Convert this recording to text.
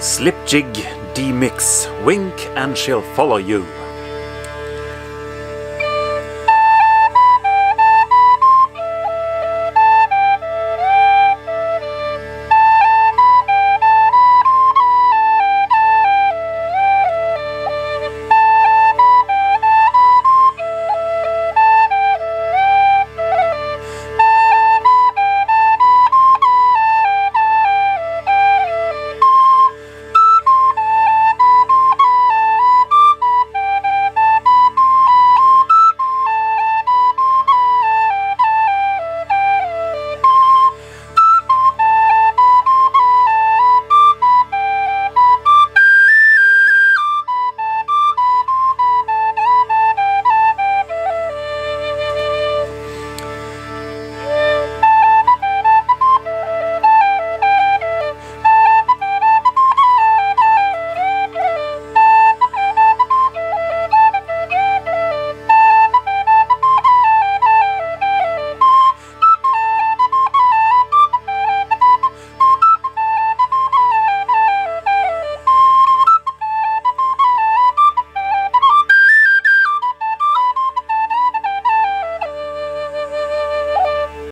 Slip jig, D-mix, wink and she'll follow you.